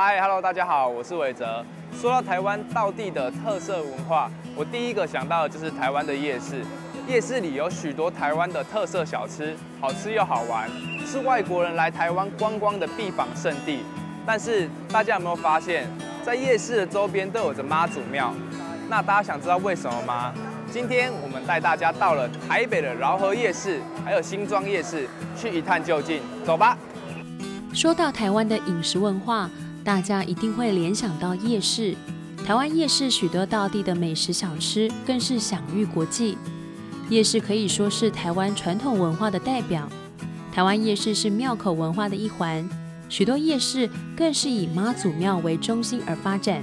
嗨，Hello，大家好，我是伟哲。说到台湾道地的特色文化，我第一个想到的就是台湾的夜市。夜市里有许多台湾的特色小吃，好吃又好玩，是外国人来台湾观光的必访圣地。但是大家有没有发现，在夜市的周边都有着妈祖庙？那大家想知道为什么吗？今天我们带大家到了台北的饶河夜市，还有新庄夜市，去一探究竟。走吧。说到台湾的饮食文化。大家一定会联想到夜市，台湾夜市许多道地的美食小吃更是享誉国际。夜市可以说是台湾传统文化的代表。台湾夜市是庙口文化的一环，许多夜市更是以妈祖庙为中心而发展。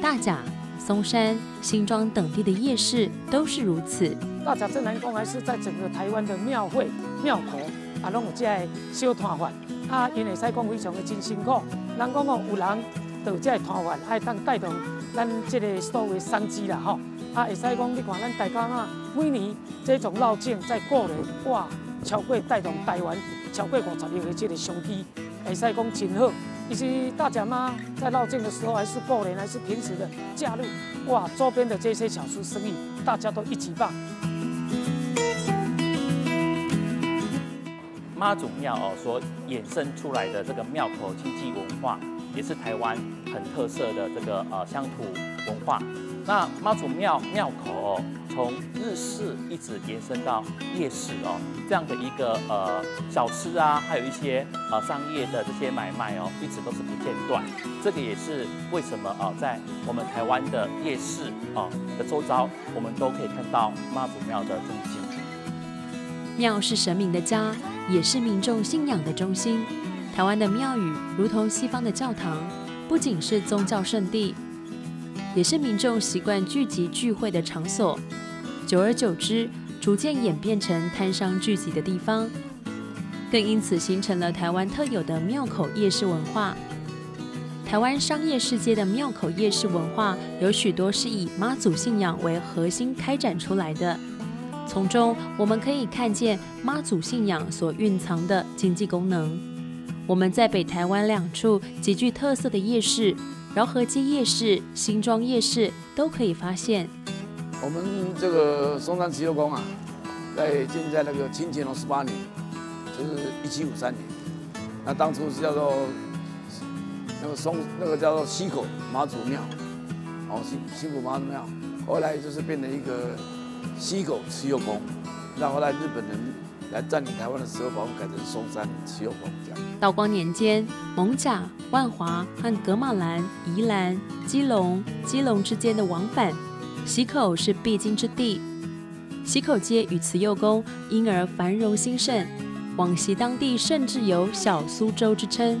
大甲、松山、新庄等地的夜市都是如此。大甲镇南宫还是在整个台湾的庙会庙口啊，拢有这小摊贩。啊，因会使讲非常的真辛苦。人讲哦，有人到这摊贩，爱当带动咱这个所谓商机啦吼。啊，会使讲你看咱大家啊，每年这种绕境在过年，哇，超过带动台湾超过五十亿的这个商机，会使讲真好。其实大家嘛，在绕境的时候，还是过年，还是平时的假日，哇，周边的这些小吃生意，大家都一级棒。妈祖庙哦，所衍生出来的这个庙口经济文化，也是台湾很特色的这个呃乡土文化。那妈祖庙庙口哦，从日式一直延伸到夜市哦，这样的一个呃小吃啊，还有一些呃商业的这些买卖哦，一直都是不间断。这个也是为什么哦，在我们台湾的夜市哦的周遭，我们都可以看到妈祖庙的踪迹。庙是神明的家。也是民众信仰的中心。台湾的庙宇如同西方的教堂，不仅是宗教圣地，也是民众习惯聚集聚会的场所。久而久之，逐渐演变成摊商聚集的地方，更因此形成了台湾特有的庙口夜市文化。台湾商业世界的庙口夜市文化，有许多是以妈祖信仰为核心开展出来的。从中我们可以看见妈祖信仰所蕴藏的经济功能。我们在北台湾两处极具特色的夜市——饶河街夜市、新庄夜市，都可以发现。我们这个松山慈幼宫啊，在建在那个清乾隆十八年，就是一七五三年。那当初是叫做那个松那个叫做溪口妈祖庙，哦西西口妈祖庙，后来就是变成一个。西口慈幼宫，然后来日本人来占领台湾的时候，把我们改成松山慈幼宫这样。道光年间，蒙甲、万华和格马兰、宜兰、基隆、基隆之间的往返，溪口是必经之地。溪口街与慈幼宫因而繁荣兴盛，往昔当地甚至有小苏州之称。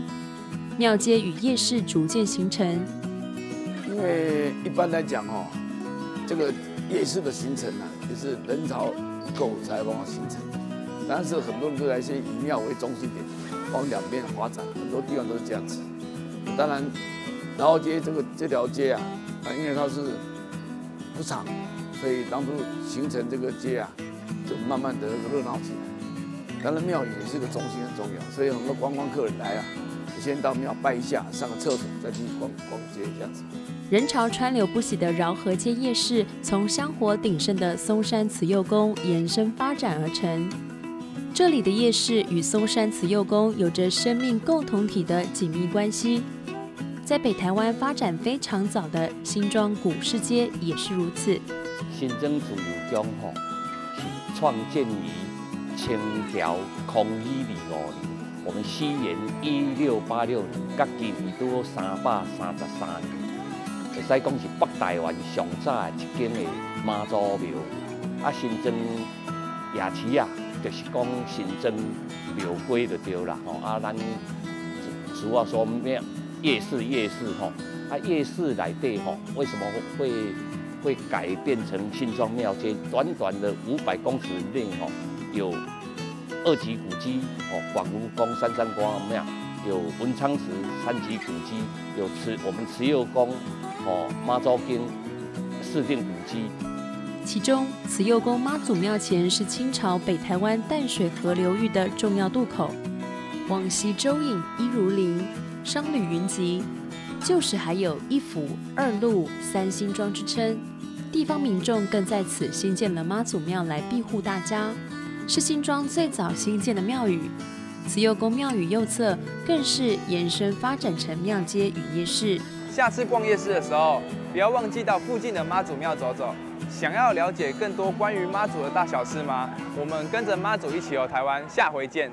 庙街与夜市逐渐形成。因为一般来讲哦，这个。夜市的形成呢，也是人潮够才往往形成。但是很多人都来先以庙为中心点，往两边发展，很多地方都是这样子。当然，然后街这个这条街啊，啊，因为它是不长，所以当初形成这个街啊，就慢慢的热闹起来。当然庙宇也是个中心很重要，所以很多观光客人来啊，先到庙拜一下，上个厕所，再去逛逛街这样子。人潮川流不息的饶河街夜市，从香火鼎盛的松山慈幼宫延伸发展而成。这里的夜市与松山慈幼宫有着生命共同体的紧密关系。在北台湾发展非常早的新庄古市街也是如此。新庄自由宫吼是创建于清朝康熙二五年，我们西元一六八六年，隔今已都三百三十三年。会使讲是北台湾上早的一间的妈祖庙，啊新增夜市啊，就是讲新增庙街就对啦吼。啊，咱俗话说咩夜市夜市吼，啊夜市内底吼，为什么会会改变成新庄庙街？短短的五百公尺内吼，有二级古迹哦，广武宫、三山关庙，有文昌祠三级古迹，有慈我们慈幼宫。哦，妈祖经四殿古迹，其中慈幼宫妈祖庙前是清朝北台湾淡水河流域的重要渡口，往昔舟影一如林，商旅云集，旧时还有一府二路三星庄之称，地方民众更在此新建了妈祖庙来庇护大家，是新庄最早新建的庙宇。慈幼宫庙宇右侧更是延伸发展成庙街与夜市。下次逛夜市的时候，不要忘记到附近的妈祖庙走走。想要了解更多关于妈祖的大小事吗？我们跟着妈祖一起游台湾，下回见。